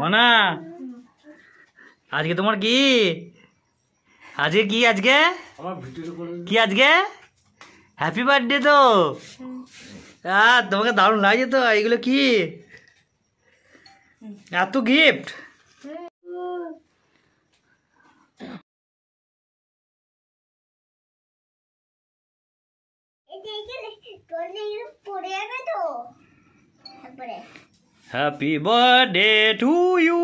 মানা আজকে তোমার কি? আজকে কি আজকে? কি আজকে? হ্যাপি বার্থডে তো। আহ তোমাকে দারুণ লাগছে তো এগুলো কি? এত গিফট পড়ে যাবে তো। তারপরে। Happy birthday to you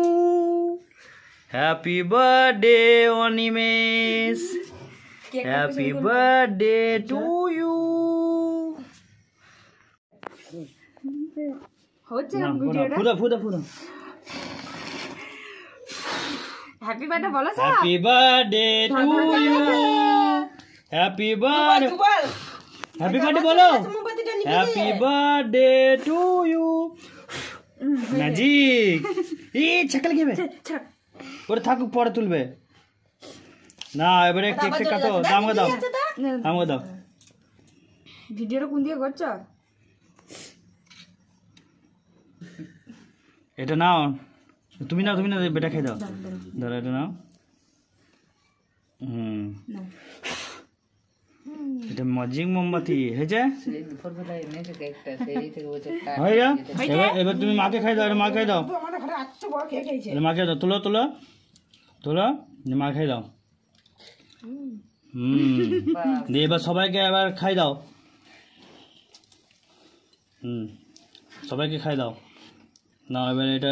happy birthday Animesh happy birthday to you হচ্ছে না ভিডিওটা ফুদা ফুদা ফুদা হ্যাপি বার্থডে বলো সব happy birthday to you happy birthday happy birthday বলো happy birthday to you magic এই ছাকাল খেবে ওরে থাকুক পরে তুলবে না এবারে কেক কাটো দাম দাও দাম দাও ভিডিওটা কোন দিকে করছ এটা নাও তুমি নাও তুমি না বেটা খেয়ে দাও ধরো এটা নাও হুম এটা মজিং মোমবাতি, হয়েছে? হয়ে যা এবার এবার তুমি মাকে খাই দাও মা খাই দাও। এটা মাকে দাও, তুলো তুলো। তুলো মা খাই দাও। হুম। দিয়ে এবার সবাইকে এবার খাই দাও। হুম। সবাইকে খাই দাও। না এবার এটা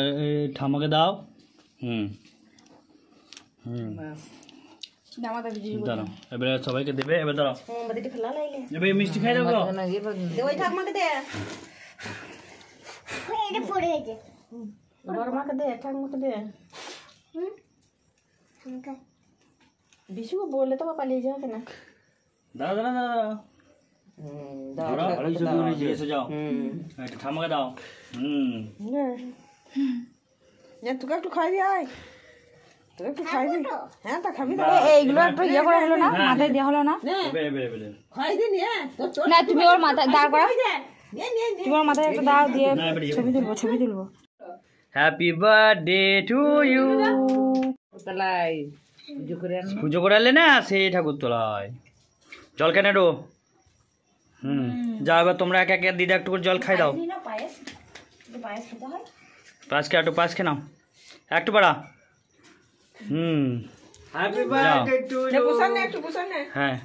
ঠামাকে দাও। হুম। হুম। জামাটা ভিডিও দাঁড়াও এবারে সবাইকে দেবে এবার দাঁড়াও। এবার মিষ্টি খাই দাও তো এটা পড়ে গেছে বড় মাকে দে ঠাকুমাকে দে। বিশু বললে তো পালিয়ে যাবে না দাঁড়াও দাঁড়াও দাঁড়াও দাঁড়াও। এই সব করে দিয়ে এসে যাও। ঠামাকে দাও। হুম। তোকে একটু খাই দি আয়। তোকে একটু খাই হ্যাঁ তা খাবি এইগুলো একটু ইয়ে করা হলো না? মাথায় দেওয়া হলো না? এবারে এবারে এবারে না তুমি ওর মাথায় দাঁড় করা তুমি ওর মাথায় একটা দাও দিয়ে ছবি তুলবো ছবি তুলবো। হ্যাপি বার্থডে টু ইউ পুজো করে আনলে না সেই ঠাকুর তোলায় জল কেন রো হুম যা এবার তোমরা এক এক দিদা একটু করে জল খাই দাও। পায়েস পায়েস। খেতে হয়। পাঁচ কে একটু পাঁচ খেয়ে নাও। একটু বাড়া। হুম। যাও হ্যাঁ।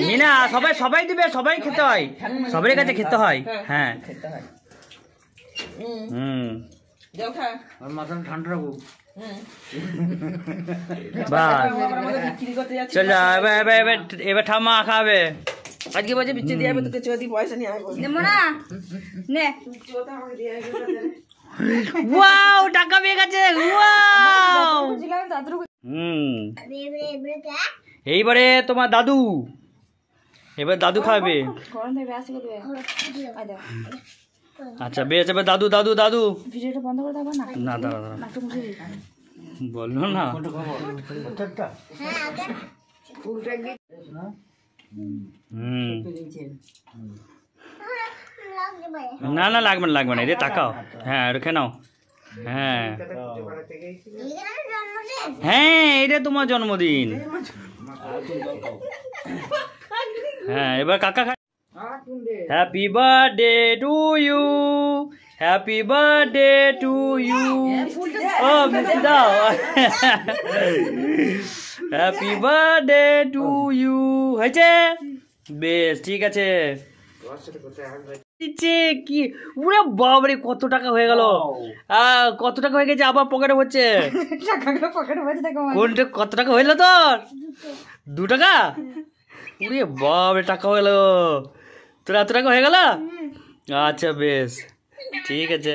নি। না সবাই সবাই দিবে সবাই খেতে হয়। সবার কাছে খেতে হয়। হ্যাঁ হুম। বাস। এবার এবার এবার এবার ঠাম্মা খাবে। আজকে বলছে বিচ্ছে দিয়ে তোকে চৌদি পয়সা নিয়ে আসব নেব না। নে ওয়াও টাকা পেয়ে গেছে। ওয়াও হুম। এইবারে তোমার দাদু। এবার দাদু খাবে। আচ্ছা বেশ এবার দাদু দাদু দাদু। ভিডিওটা বন্ধ করে দেবো না। বলল হুম। না না, লাগবে না লাগবে না। রে তাকাও। হ্যাঁ রেখে নাও। হ্যাঁ। হ্যাঁ এটা তোমার জন্মদিন। হ্যাঁ এবার কাকা খা happy birthday to you happy birthday to you ও, মিষ্টি দাও। হ্যাপি বার্থডে টু ইউ হয়েছে? বেশ, ঠিক আছে। দিচ্ছে কি? উরে বাবারে কত টাকা হয়ে গেল। কত টাকা হয়ে গেছে? আবার পকেটে হচ্ছে। কোনটা কত টাকা হইল তোর? দু টাকা? উরে বাবারে টাকা হয়ে গেল। তোর এত টাকা হয়ে গেল? আচ্ছা বেশ। ঠিক আছে।